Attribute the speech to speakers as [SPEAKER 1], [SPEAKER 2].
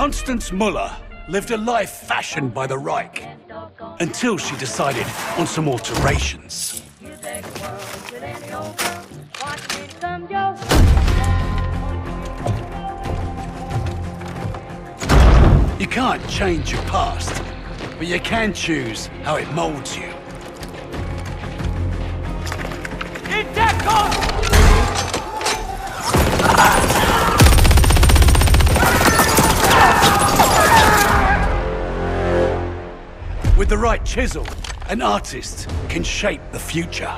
[SPEAKER 1] Constanze Muller lived a life fashioned by the Reich until she decided on some alterations. You can't change your past, but you can choose how it molds you. With the right chisel, an artist can shape the future.